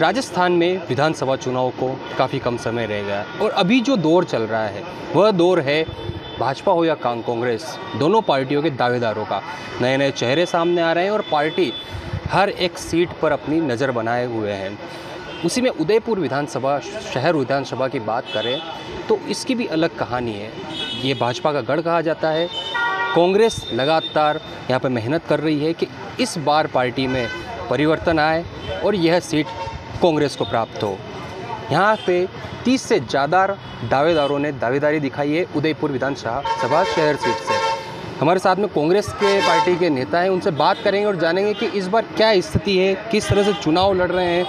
राजस्थान में विधानसभा चुनाव को काफ़ी कम समय रह गया और अभी जो दौर चल रहा है, वह दौर है भाजपा हो या कांग कांग्रेस, दोनों पार्टियों के दावेदारों का। नए नए चेहरे सामने आ रहे हैं और पार्टी हर एक सीट पर अपनी नज़र बनाए हुए हैं। उसी में उदयपुर विधानसभा, शहर विधानसभा की बात करें तो इसकी भी अलग कहानी है। ये भाजपा का गढ़ कहा जाता है। कांग्रेस लगातार यहाँ पर मेहनत कर रही है कि इस बार पार्टी में परिवर्तन आए और यह सीट कांग्रेस को प्राप्त हो। यहाँ पे 30 से ज़्यादा दावेदारों ने दावेदारी दिखाई है उदयपुर विधानसभा शहर सीट से। हमारे साथ में कांग्रेस के पार्टी के नेता हैं, उनसे बात करेंगे और जानेंगे कि इस बार क्या स्थिति है, किस तरह से चुनाव लड़ रहे हैं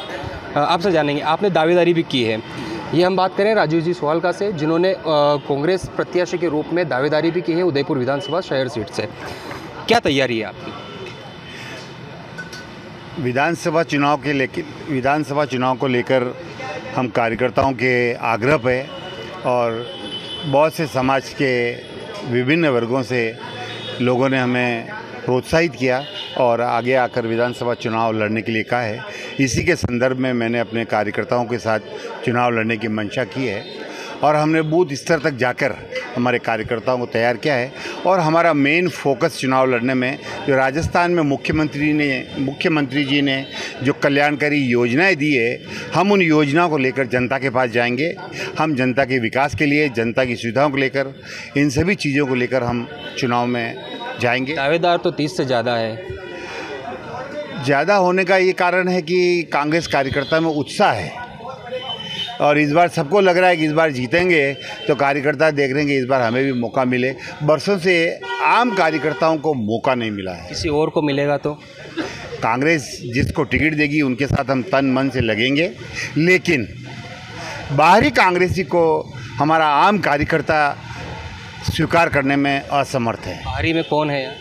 आपसे जानेंगे। आपने दावेदारी भी की है। ये हम बात करें राजीव जी सोहलका से, जिन्होंने कांग्रेस प्रत्याशी के रूप में दावेदारी भी की है उदयपुर विधानसभा शहर सीट से। क्या तैयारी है आपकी? विधानसभा चुनाव के लेकर विधानसभा चुनाव को लेकर हम कार्यकर्ताओं के आग्रह पे और बहुत से समाज के विभिन्न वर्गों से लोगों ने हमें प्रोत्साहित किया और आगे आकर विधानसभा चुनाव लड़ने के लिए कहा है। इसी के संदर्भ में मैंने अपने कार्यकर्ताओं के साथ चुनाव लड़ने की मंशा की है। और हमने बूथ स्तर तक जाकर हमारे कार्यकर्ताओं को तैयार किया है। और हमारा मेन फोकस चुनाव लड़ने में जो राजस्थान में मुख्यमंत्री ने मुख्यमंत्री जी ने जो कल्याणकारी योजनाएँ दी है हम उन योजनाओं को लेकर जनता के पास जाएँगे। हम जनता के विकास के लिए जनता की सुविधाओं को लेकर इन सभी चीज़ों को लेकर हम चुनाव में जाएँगे। दावेदार तो तीस से ज़्यादा है। ज़्यादा होने का ये कारण है कि कांग्रेस कार्यकर्ता में उत्साह है। और इस बार सबको लग रहा है कि इस बार जीतेंगे तो कार्यकर्ता देख रहे हैं कि इस बार हमें भी मौका मिले। बरसों से आम कार्यकर्ताओं को मौका नहीं मिला है। किसी और को मिलेगा तो? कांग्रेस जिसको टिकट देगी उनके साथ हम तन मन से लगेंगे। लेकिन बाहरी कांग्रेसी को हमारा आम कार्यकर्ता स्वीकार करने में असमर्थ है। बाहरी में कौन है यार?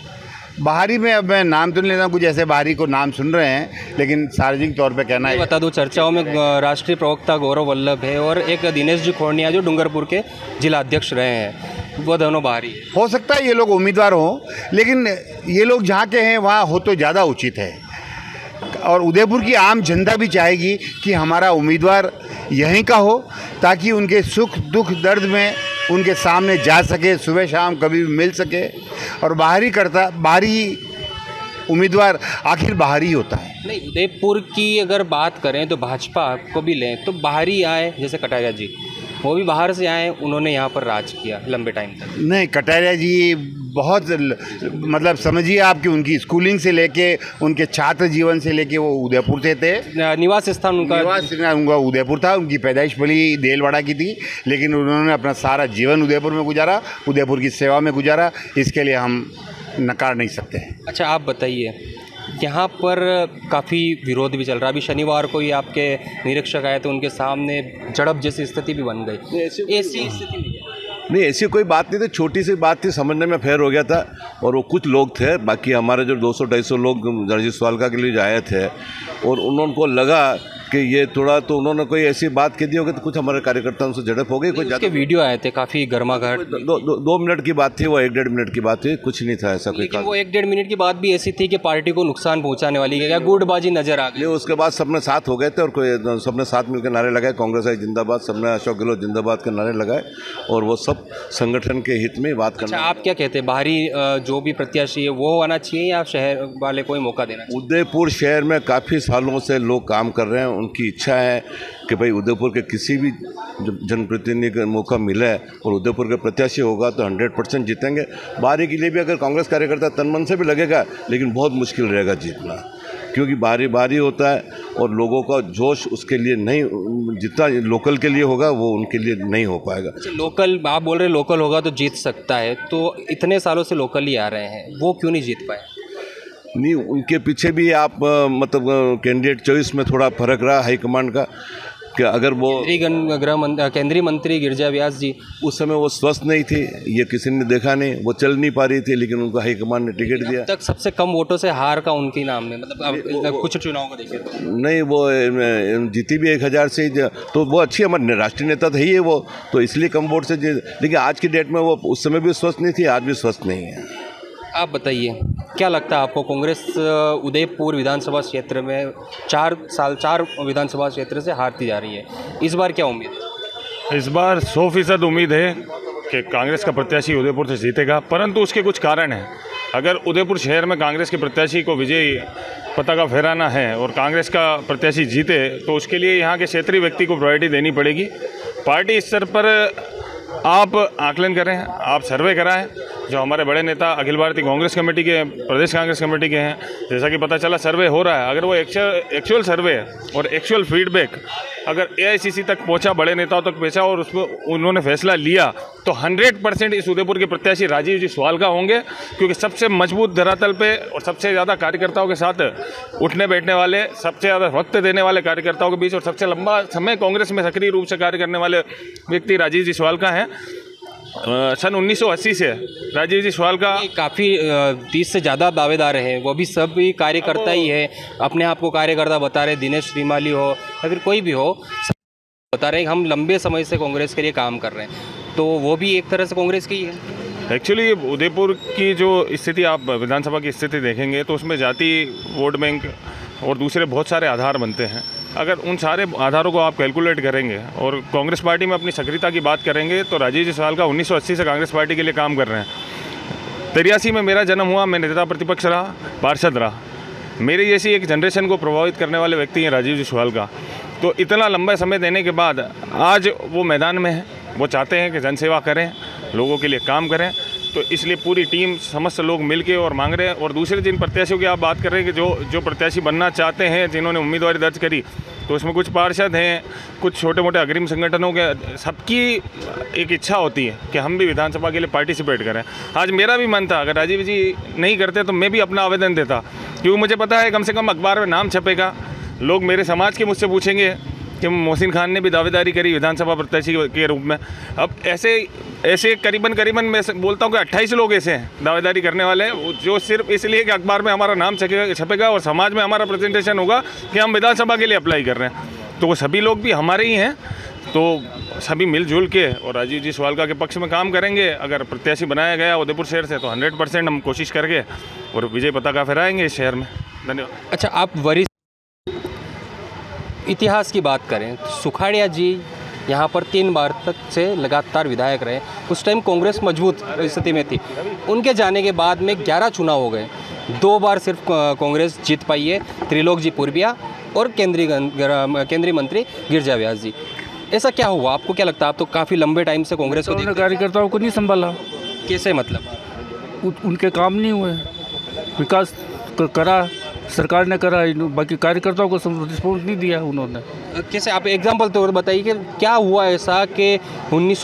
बाहरी में अब मैं नाम तो नहीं लेता हूँ कुछ ऐसे बाहरी को नाम सुन रहे हैं लेकिन सार्वजनिक तौर पे कहना है बता दूँ चर्चाओं में राष्ट्रीय प्रवक्ता गौरव वल्लभ है और एक दिनेश जी खोड़निया जो डूंगरपुर के जिला अध्यक्ष रहे हैं वो दोनों बाहरी। हो सकता है ये लोग उम्मीदवार हों लेकिन ये लोग जहाँ के हैं वहाँ हो तो ज़्यादा उचित है। और उदयपुर की आम जनता भी चाहेगी कि हमारा उम्मीदवार यहीं का हो ताकि उनके सुख दुख दर्द में उनके सामने जा सके सुबह शाम कभी भी मिल सके। और बाहरी करता बाहरी उम्मीदवार आखिर बाहरी होता है। नहीं उदयपुर की अगर बात करें तो भाजपा को भी लें तो बाहरी आए जैसे कटारिया जी वो भी बाहर से आए उन्होंने यहाँ पर राज किया लंबे टाइम तक। नहीं कटारिया जी बहुत मतलब समझिए आप कि उनकी स्कूलिंग से लेके उनके छात्र जीवन से लेके वो उदयपुर से थे। निवास स्थान उनका? निवास उनका उदयपुर था उनकी पैदाइश पली देलवाड़ा की थी लेकिन उन्होंने अपना सारा जीवन उदयपुर में गुजारा उदयपुर की सेवा में गुजारा इसके लिए हम नकार नहीं सकते अच्छा आप बताइए यहाँ पर काफ़ी विरोध भी चल रहा है। अभी शनिवार को ही आपके निरीक्षक आए तो उनके सामने झड़प जैसी स्थिति भी बन गई। ऐसी स्थिति नहीं, ऐसी कोई बात नहीं थी। छोटी सी बात थी, समझने में फेर हो गया था। और वो कुछ लोग थे, बाकी हमारे जो 200 250 लोग, रणजीत सवालका के लिए जाए आए थे, और उन्होंने को लगा कि ये थोड़ा तो उन्होंने कोई ऐसी बात कह दी होगी तो कुछ हमारे कार्यकर्ताओं से झड़प हो गई कोई उसके वीडियो आए थे काफ़ी गर्मा दो, दो, दो, दो मिनट की बात थी वो एक डेढ़ मिनट की बात थी कुछ नहीं था ऐसा कोई वो एक डेढ़ मिनट की बात भी ऐसी थी कि पार्टी को नुकसान पहुँचाने वाली है क्या गुटबाजी नज़र आ गई। उसके बाद सबने साथ हो गए थे और कोई सबने साथ मिलकर नारे लगाए कांग्रेस आई जिंदाबाद सबने अशोक गहलोत जिंदाबाद के नारे लगाए और वो सब संगठन के हित में बात अच्छा करना आप क्या कहते हैं बाहरी जो भी प्रत्याशी है वो आना चाहिए या शहर वाले को ही मौका देना उदयपुर शहर में काफ़ी सालों से लोग काम कर रहे हैं उनकी इच्छा है कि भाई उदयपुर के किसी भी जनप्रतिनिधि का मौका मिले और उदयपुर के प्रत्याशी होगा तो हंड्रेड परसेंट जीतेंगे। बाहरी के लिए भी अगर कांग्रेस कार्यकर्ता तन मन से भी लगेगा, लेकिन बहुत मुश्किल रहेगा जीतना, क्योंकि बारी बारी होता है और लोगों का जोश उसके लिए नहीं, जितना लोकल के लिए होगा, वो उनके लिए नहीं हो पाएगा। अच्छा लोकल, आप बोल रहे लोकल होगा तो जीत सकता है तो इतने सालों से लोकल ही आ रहे हैं, वो क्यों नहीं जीत पाए? नहीं उनके पीछे भी आप मतलब कैंडिडेट चॉइस में थोड़ा फ़र्क रहा हाईकमांड का कि अगर वो केंद्रीय गृह मंत्री केंद्रीय मंत्री गिरजा व्यास जी। उस समय वो स्वस्थ नहीं थी ये किसी ने देखा नहीं वो चल नहीं पा रही थी लेकिन उनको हाईकमान ने टिकट दिया। तक सबसे कम वोटों से हार का उनके नाम में मतलब अब कुछ चुनाव को देखिए तो। नहीं वो जीती भी एक हज़ार से तो वो अच्छी हमारे राष्ट्रीय नेता तो ही है वो तो इसलिए कम वोट से लेकिन आज की डेट में वो उस समय भी स्वस्थ नहीं थी आज भी स्वस्थ नहीं है। आप बताइए, क्या लगता है आपको कांग्रेस उदयपुर विधानसभा क्षेत्र में चार साल, चार विधानसभा क्षेत्र से हारती जा रही है? इस बार क्या उम्मीद इस बार सौ फ़ीसद उम्मीद है कि कांग्रेस का प्रत्याशी उदयपुर से जीतेगा, परंतु उसके कुछ कारण हैं। अगर उदयपुर शहर में कांग्रेस के प्रत्याशी को विजयी पताका फहराना है और कांग्रेस का प्रत्याशी जीते तो उसके लिए यहाँ के क्षेत्रीय व्यक्ति को प्रायोरिटी देनी पड़ेगी। पार्टी स्तर पर आप आकलन करें आप सर्वे कराएँ जो हमारे बड़े नेता अखिल भारतीय कांग्रेस कमेटी के, प्रदेश कांग्रेस कमेटी के हैं, जैसा कि पता चला, सर्वे हो रहा है। अगर वो एक्चुअल सर्वे और एक्चुअल फीडबैक अगर एआईसीसी तक पहुँचा, बड़े नेताओं तक पहुँचा और उसमें उन्होंने फैसला लिया तो 100 परसेंट इस उदयपुर के प्रत्याशी राजीव जी सवाल का होंगे, क्योंकि सबसे मज़बूत धरातल पे और सबसे ज़्यादा कार्यकर्ताओं के साथ उठने बैठने वाले, सबसे ज़्यादा वक्त देने वाले कार्यकर्ताओं के बीच और सबसे लंबा समय कांग्रेस में सक्रिय रूप से कार्य करने वाले व्यक्ति राजीव जी सवाल का हैं। सन 1980 से राजीव जी सवाल का काफ़ी तीस से ज़्यादा दावेदार हैं। वो भी सब भी कार्यकर्ता ही है। अपने आप को कार्यकर्ता बता रहे दिनेश श्रीमाली हो या फिर कोई भी हो बता रहे हैं हम लंबे समय से कांग्रेस के लिए काम कर रहे हैं। तो वो भी एक तरह से कांग्रेस की ही है। एक्चुअली उदयपुर की जो स्थिति आप विधानसभा की स्थिति देखेंगे तो उसमें जाति वोट बैंक और दूसरे बहुत सारे आधार बनते हैं। अगर उन सारे आधारों को आप कैलकुलेट करेंगे और कांग्रेस पार्टी में अपनी सक्रियता की बात करेंगे तो राजीव जी सवाल का 1980 से कांग्रेस पार्टी के लिए काम कर रहे हैं। तिरासी में मेरा जन्म हुआ, मैं नेता प्रतिपक्ष रहा, पार्षद रहा। मेरी जैसी एक जनरेशन को प्रभावित करने वाले व्यक्ति हैं राजीव जी सवाल का। तो इतना लंबा समय देने के बाद आज वो मैदान में है, वो चाहते हैं कि जनसेवा करें, लोगों के लिए काम करें। तो इसलिए पूरी टीम, समस्त लोग मिल के और मांग रहे हैं। और दूसरे जिन प्रत्याशियों की आप बात कर रहे हैं कि जो जो प्रत्याशी बनना चाहते हैं, जिन्होंने उम्मीदवारी दर्ज करी तो उसमें कुछ पार्षद हैं, कुछ छोटे मोटे अग्रिम संगठनों के, सबकी एक इच्छा होती है कि हम भी विधानसभा के लिए पार्टिसिपेट करें। आज मेरा भी मन था, अगर राजीव जी नहीं करते तो मैं भी अपना आवेदन देता। क्योंकि मुझे पता है, कम से कम अखबार में नाम छपेगा। लोग मेरे समाज के मुझसे पूछेंगे कि मोहसिन खान ने भी दावेदारी करी विधानसभा प्रत्याशी के रूप में? अब ऐसे ऐसे करीबन करीबन मैं बोलता हूँ कि अट्ठाईस लोग ऐसे हैं दावेदारी करने वाले हैं जो सिर्फ़ इसलिए कि अखबार में हमारा नाम छपेगा छपेगा और समाज में हमारा प्रेजेंटेशन होगा कि हम विधानसभा के लिए अप्लाई कर रहे हैं। तो वो सभी लोग भी हमारे ही हैं। तो सभी मिलजुल के और राजीव जी सवालका के पक्ष में काम करेंगे। अगर प्रत्याशी बनाया गया उदयपुर शहर से तो हंड्रेड परसेंट हम कोशिश करके और विजय पताका फहराएँगे इस शहर में। धन्यवाद। अच्छा आप वरिष्ठ इतिहास की बात करें तो सुखाड़िया जी यहाँ पर तीन बार तक से लगातार विधायक रहे। उस टाइम कांग्रेस मज़बूत स्थिति में थी। उनके जाने के बाद में 11 चुनाव हो गए। दो बार सिर्फ़ कांग्रेस जीत पाई है त्रिलोक जी पूर्विया और केंद्रीय केंद्रीय मंत्री गिरजा व्यास जी। ऐसा क्या हुआ? आपको क्या लगता है? आप तो काफ़ी लंबे टाइम से कांग्रेस को उन्होंने कार्यकर्ताओं को नहीं संभाला। कैसे मतलब? उन- उनके काम नहीं हुए। विकास करा। सरकार ने करा बाकी कार्यकर्ताओं को रिस्पॉन्स नहीं दिया उन्होंने। कैसे आप एग्ज़ाम्पल तौर बताइए कि क्या हुआ ऐसा कि उन्नीस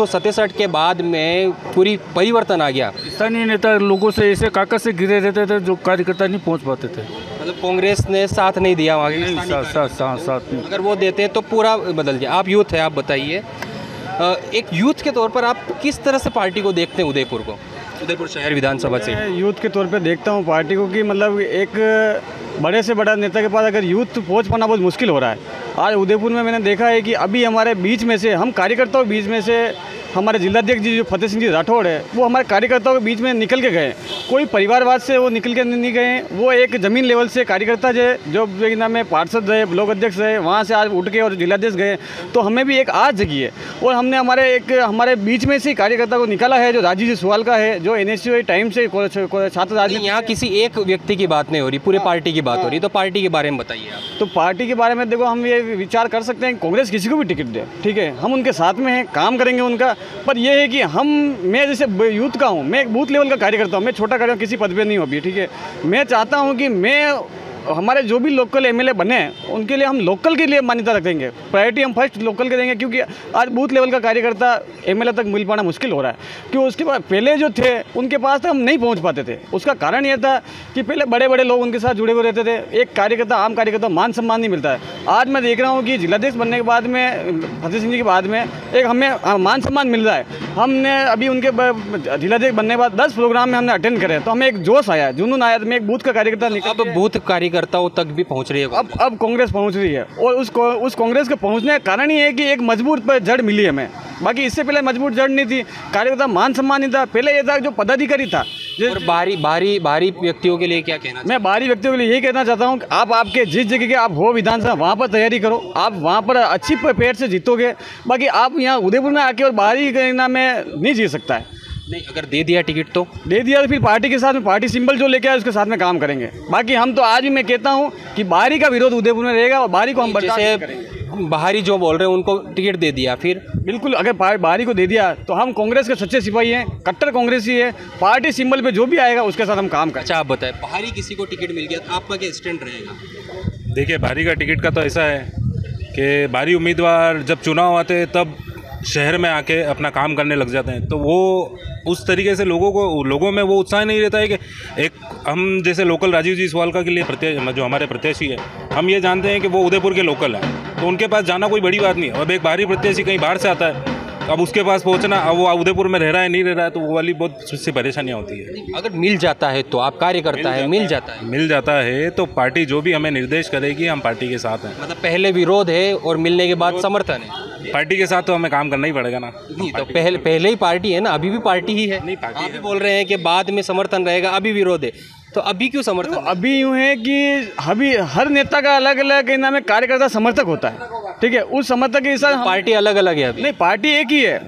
के बाद में पूरी परिवर्तन आ गया? स्थानीय नेता लोगों से ऐसे कागज़ से गिरे रहते थे जो कार्यकर्ता नहीं पहुँच पाते थे। मतलब कांग्रेस ने साथ नहीं दिया वहाँ नहीं, साथ साथ साथ साथ नहीं। अगर वो देते तो पूरा बदल जाए आप यूथ है आप बताइए। एक यूथ के तौर पर आप किस तरह से पार्टी को देखते हैं उदयपुर को? उदयपुर शहर विधानसभा से। यूथ के तौर पे देखता हूँ पार्टी को कि मतलब एक बड़े से बड़ा नेता के पास अगर यूथ पहुँच पाना बहुत मुश्किल हो रहा है। आज उदयपुर में मैंने देखा है कि अभी हमारे बीच में से, हम कार्यकर्ताओं बीच में से हमारे जिलाध्यक्ष जी जो फतेह सिंह जी राठौड़ है वो हमारे कार्यकर्ताओं के बीच में निकल के गए कोई परिवारवाद से वो निकल के नहीं गए वो एक ज़मीन लेवल से कार्यकर्ता जो जो नाम है पार्षद रहे ब्लॉक अध्यक्ष रहे वहाँ से आज उठ के और जिलाध्यक्ष गए तो हमें भी एक आज जगी है। और हमने हमारे एक हमारे बीच में से कार्यकर्ता को निकाला है जो राजीव जी सुवाल का है जो एन एस टाइम से छात्र राजनीति यहाँ किसी एक व्यक्ति की बात नहीं हो रही पूरे पार्टी की बात हो रही। तो पार्टी के बारे में बताइए आप। तो पार्टी के बारे में देखो हम ये विचार कर सकते हैं कांग्रेस किसी को भी टिकट दे ठीक है? हम उनके साथ में हैं काम करेंगे उनका। पर यह है कि हम, मैं जैसे यूथ का हूँ, मैं एक बूथ लेवल का कार्यकर्ता हूँ, मैं छोटा कार्य किसी पद पर नहीं हूँ अभी, ठीक है? मैं चाहता हूँ कि मैं हमारे जो भी लोकल एमएलए बने उनके लिए हम लोकल के लिए मान्यता रखेंगे। प्रायोरिटी हम फ़र्स्ट लोकल के देंगे क्योंकि आज बूथ लेवल का कार्यकर्ता एमएलए तक मिल पाना मुश्किल हो रहा है। क्यों? उसके बाद पहले जो थे उनके पास तक हम नहीं पहुँच पाते थे। उसका कारण यह था कि पहले बड़े बड़े लोग उनके साथ जुड़े हुए रहते थे। एक कार्यकर्ता आम कार्यकर्ता मान सम्मान नहीं मिलता है। आज मैं देख रहा हूँ कि जिलाध्यक्ष बनने के बाद में फतेह सिंह जी के बाद में एक हमें हाँ, मान सम्मान मिल रहा है। हमने अभी उनके जिलाध्यक्ष बनने के बाद दस प्रोग्राम में हमने अटेंड करे तो हमें एक जोश आया जुनून आया तो मैं एक बूथ का कार्यकर्ता निकल बूथ कार्यकर्ताओं तक भी पहुँच रही है अब अब कांग्रेस पहुँच रही है। और उस को- उस कांग्रेस के पहुँचने का कारण ही है कि एक मज़बूत पर जड़ मिली हमें। बाकी इससे पहले मज़बूत जड़ नहीं थी। कार्यकर्ता मान सम्मान नहीं था। पहले ये था जो पदाधिकारी था और बाहरी बाहरी बाहरी व्यक्तियों के लिए क्या कहना मैं बाहरी व्यक्तियों के लिए यही कहना चाहता हूँ आप आपके जिस जगह के आप हो विधानसभा वहाँ पर तैयारी करो। आप वहाँ पर अच्छी पेड़ से जीतोगे। बाकी आप यहाँ उदयपुर में आके और बाहरी कहना में नहीं जीत सकता है। नहीं अगर दे दिया टिकट तो? दे दिया तो फिर पार्टी के साथ में पार्टी सिंबल जो लेके आए उसके साथ में काम करेंगे। बाकी हम तो आज भी मैं कहता हूँ कि बाहरी का विरोध उदयपुर में रहेगा और बाहरी को हम बर्दाश्त नहीं जैसे बाहरी जो बोल रहे हैं उनको टिकट दे दिया फिर? बिल्कुल अगर बाहरी को दे दिया तो हम कांग्रेस के सच्चे सिपाही हैं कट्टर कांग्रेसी है पार्टी सिंबल पे जो भी आएगा उसके साथ हम काम करें अच्छा आप बताएँ बाहरी किसी को टिकट मिल गया तो आपका क्या स्टैंड रहेगा? देखिए बारी का टिकट का तो ऐसा है कि बारी उम्मीदवार जब चुनाव आते तब शहर में आके अपना काम करने लग जाते हैं। तो वो उस तरीके से लोगों को, लोगों में वो उत्साह नहीं रहता है कि एक, हम जैसे लोकल राजीव जी सवालका के लिए प्रत्या जो हमारे प्रत्याशी है, हम ये जानते हैं कि वो उदयपुर के लोकल हैं। तो उनके पास जाना कोई बड़ी बात नहीं है। अब एक बाहरी प्रत्याशी कहीं बाहर से आता है अब उसके पास पहुँचना अब वो उदयपुर में रह रहा है नहीं रह रहा है तो वो वाली बहुत सी परेशानियाँ होती है। अगर मिल जाता है तो आप कार्य करता है मिल जाता है। मिल जाता है तो पार्टी जो भी हमें निर्देश करेगी हम पार्टी के साथ हैं। मतलब पहले विरोध है और मिलने के बाद समर्थन है। पार्टी के साथ तो हमें काम करना ही पड़ेगा ना। नहीं तो पहले पहले ही पार्टी है ना अभी भी पार्टी ही है। नहीं, पार्टी आप बोल रहे हैं कि बाद में समर्थन रहेगा अभी विरोध है। तो अभी क्यों समर्थन अभी यूँ है कि अभी हर नेता का अलग अलग नाम है कार्यकर्ता समर्थक होता है। ठीक है उस समर्थक के हिसाब से पार्टी अलग अलग है नहीं पार्टी एक ही है।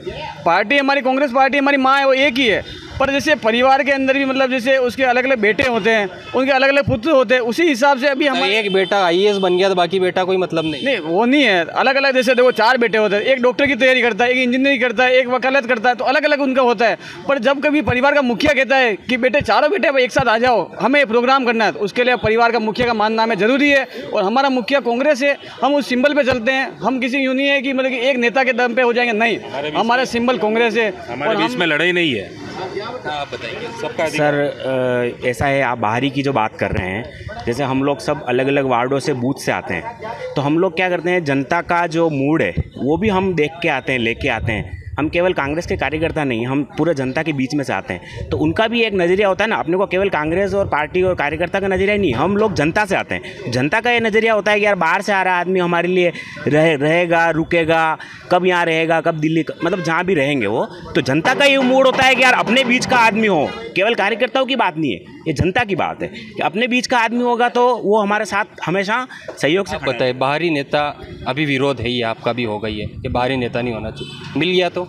पार्टी हमारी कांग्रेस पार्टी हमारी माँ है वो एक ही है। पर जैसे परिवार के अंदर भी मतलब जैसे उसके अलग अलग बेटे होते हैं उनके अलग अलग पुत्र होते हैं उसी हिसाब से अभी हम एक बेटा आईएएस बन गया तो बाकी बेटा कोई मतलब नहीं। नहीं वो नहीं है। अलग अलग जैसे देखो चार बेटे होते हैं एक डॉक्टर की तैयारी करता है एक इंजीनियरिंग करता है एक वकालत करता है तो अलग अलग उनका होता है। पर जब कभी परिवार का मुखिया कहता है कि बेटे चारों बेटे एक साथ आ जाओ हमें प्रोग्राम करना है तो उसके लिए परिवार का मुखिया का मानना हमें ज़रूरी है और हमारा मुखिया कांग्रेस है हम उस सिंबल पर चलते हैं। हम किसी यूँ नहीं है कि मतलब कि एक नेता के दम पे हो जाएँगे नहीं। हमारा सिंबल कांग्रेस है हमारे बीच में लड़ाई नहीं है। आप बताइए। सर ऐसा है, आप बाहरी की जो बात कर रहे हैं, जैसे हम लोग सब अलग अलग वार्डों से बूथ से आते हैं तो हम लोग क्या करते हैं, जनता का जो मूड है, वो भी हम देख के आते हैं, लेके आते हैं। हम केवल कांग्रेस के कार्यकर्ता नहीं, हम पूरे जनता के बीच में से आते हैं। तो उनका भी एक नज़रिया होता है ना, अपने को केवल कांग्रेस और पार्टी और कार्यकर्ता का नज़रिया नहीं, हम लोग जनता से आते हैं। जनता का ये नज़रिया होता है कि यार बाहर से आ रहा आदमी हमारे लिए रहे, रहेगा, रुकेगा, कब यहाँ रहेगा, कब दिल्ली मतलब जहाँ भी रहेंगे वो। तो जनता का ये मूड होता है कि यार अपने बीच का आदमी हो, केवल कार्यकर्ताओं की बात नहीं है। ये जनता की बात है कि अपने बीच का आदमी होगा तो वो हमारे साथ हमेशा सहयोग से खड़ा बाहरी नेता अभी विरोध है ही आपका भी हो गई है कि बाहरी नेता नहीं होना चाहिए। मिल गया तो?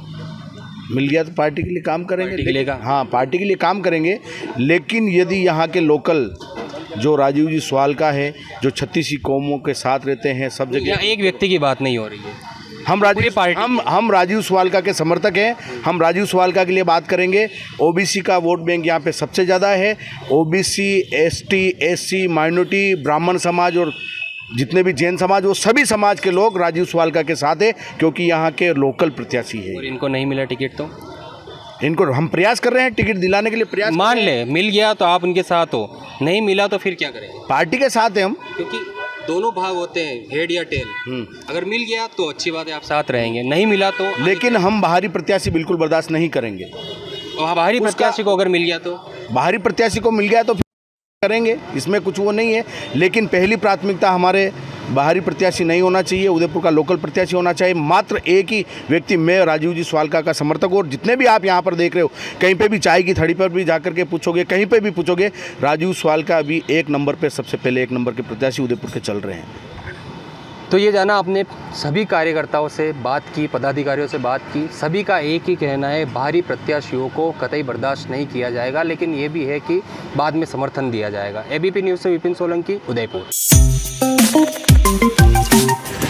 मिल गया तो पार्टी के लिए काम करेंगे। पार्टी के लिए हाँ पार्टी के लिए काम करेंगे लेकिन यदि यहाँ के लोकल जो राजीव जी सवाल का है जो छत्तीस कौमों के साथ रहते हैं सब जगह एक व्यक्ति की बात नहीं हो रही है। हम राजीव पार्टी हम हम राजीव सवालका के समर्थक हैं। हम राजीव सवालका के लिए बात करेंगे। ओबीसी का वोट बैंक यहाँ पे सबसे ज़्यादा है। ओबीसी एसटी एससी माइनॉरिटी ब्राह्मण समाज और जितने भी जैन समाज वो सभी समाज के लोग राजीव सवालका के साथ है क्योंकि यहाँ के लोकल प्रत्याशी है। और इनको नहीं मिला टिकट तो? इनको हम प्रयास कर रहे हैं टिकट दिलाने के लिए प्रयास मान ले मिल गया तो आप उनके साथ हो। नहीं मिला तो फिर क्या करेंगे पार्टी के साथ हैं हम। क्योंकि दोनों भाग होते हैं हेड या टेल हम्म। अगर मिल गया तो अच्छी बात है आप साथ रहेंगे। नहीं मिला तो लेकिन हम बाहरी प्रत्याशी बिल्कुल बर्दाश्त नहीं करेंगे। बाहरी प्रत्याशी को अगर मिल गया तो? बाहरी प्रत्याशी को मिल गया तो करेंगे इसमें कुछ वो नहीं है। लेकिन पहली प्राथमिकता हमारे बाहरी प्रत्याशी नहीं होना चाहिए, उदयपुर का लोकल प्रत्याशी होना चाहिए, मात्र एक ही व्यक्ति, मैं राजीव जी सवालका का समर्थक, और जितने भी आप यहाँ पर देख रहे हो, कहीं पे भी चाय की थड़ी पर भी जाकर के पूछोगे, कहीं पे भी पूछोगे, राजीव सवालका अभी एक नंबर पे, सबसे पहले एक नंबर के प्रत्याशी उदयपुर के चल रहे हैं। तो ये जाना आपने सभी कार्यकर्ताओं से बात की, पदाधिकारियों से बात की, सभी का एक ही कहना है, बाहरी प्रत्याशियों को कतई बर्दाश्त नहीं किया जाएगा, लेकिन ये भी है कि बाद में समर्थन दिया जाएगा। एबीपी न्यूज़ से विपिन सोलंकी, उदयपुर। thank